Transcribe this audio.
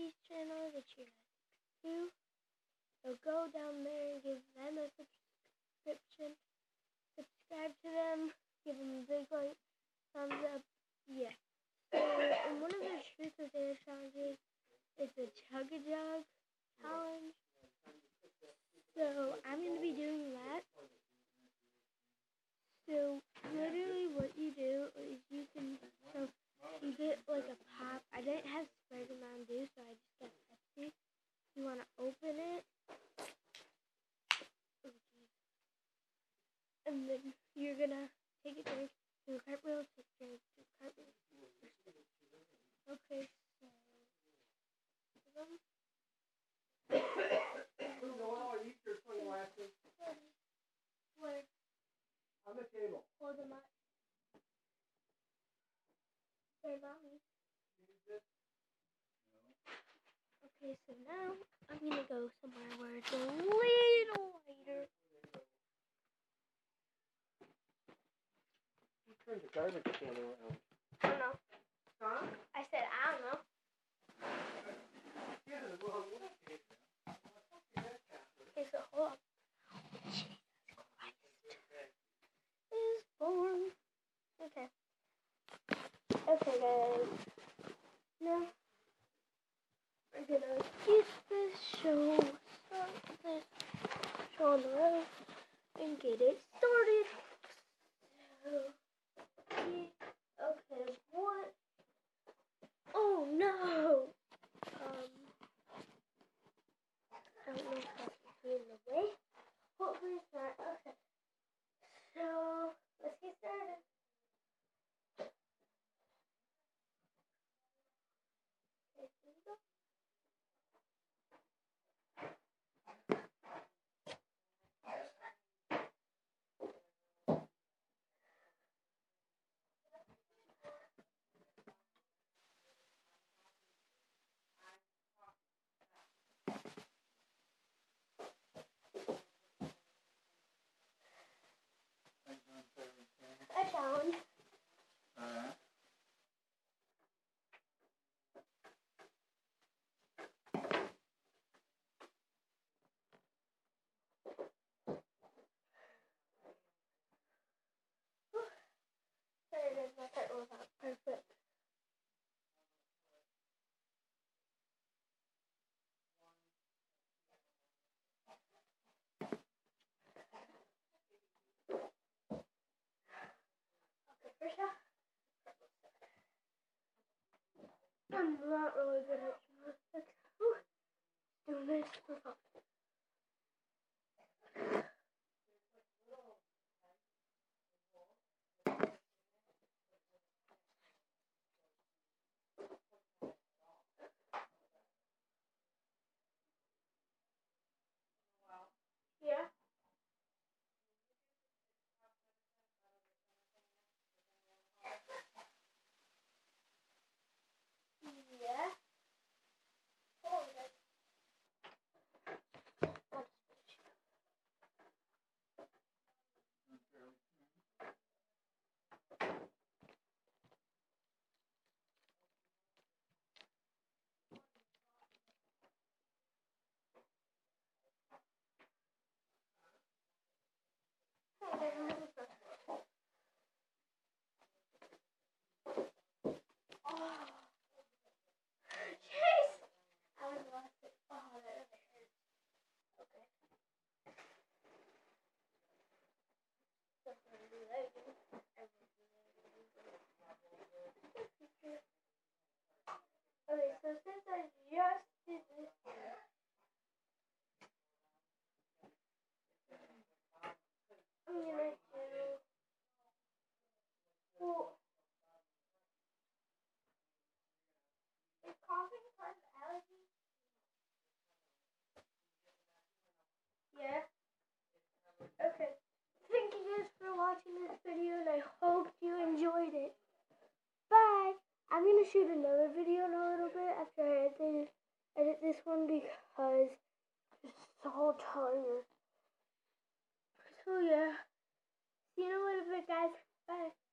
Katie's channel the you like. So go down there and give them a subscription. Subscribe to them. Then you're gonna take a drink, do a cartwheel, take a do a cartwheel. Okay, so. Um, where on the table? hold them. Okay, so now I'm gonna go somewhere where it's a little lighter. Turned the garbage can around. I don't know. Huh? I said I don't know. Okay. Okay, so hold on. Jesus Christ. Is born. Okay. Okay, guys. Now we're gonna get this show, start this show on the road, and get it started. So, okay, what? Oh no! Um. I don't know if that's in the way. Hopefully it's not. Okay. So let's get started. Okay, here we go. Out. Perfect. Okay, I'm not really good at. Whew. Doing this. Yeah. Yeah. Hold it. I'll just finish it. Oh. Yes! I was lost it. Oh, that really hurts. Okay. So I'm gonna do that again. I'm gonna do that again. Okay, so since I just did this, Gonna. Well, is coughing? Yeah. Okay. Thank you guys for watching this video and I hope you enjoyed it. Bye. I'm gonna shoot another video in a little bit after I edit, edit this one because I'm so tired. So yeah. See you in a little bit, guys. Bye.